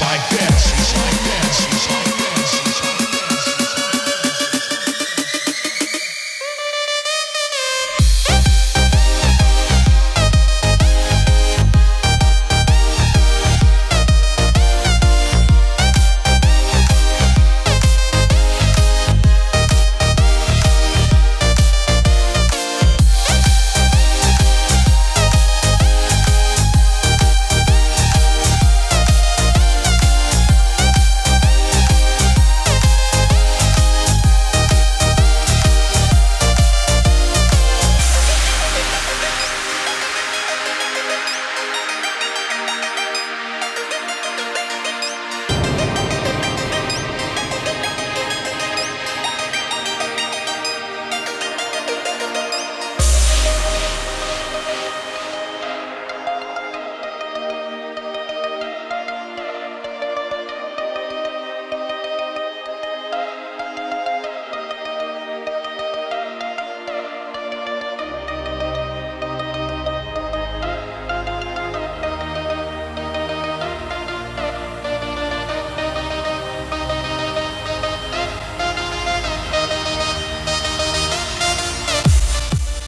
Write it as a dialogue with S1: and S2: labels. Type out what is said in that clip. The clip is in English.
S1: like this.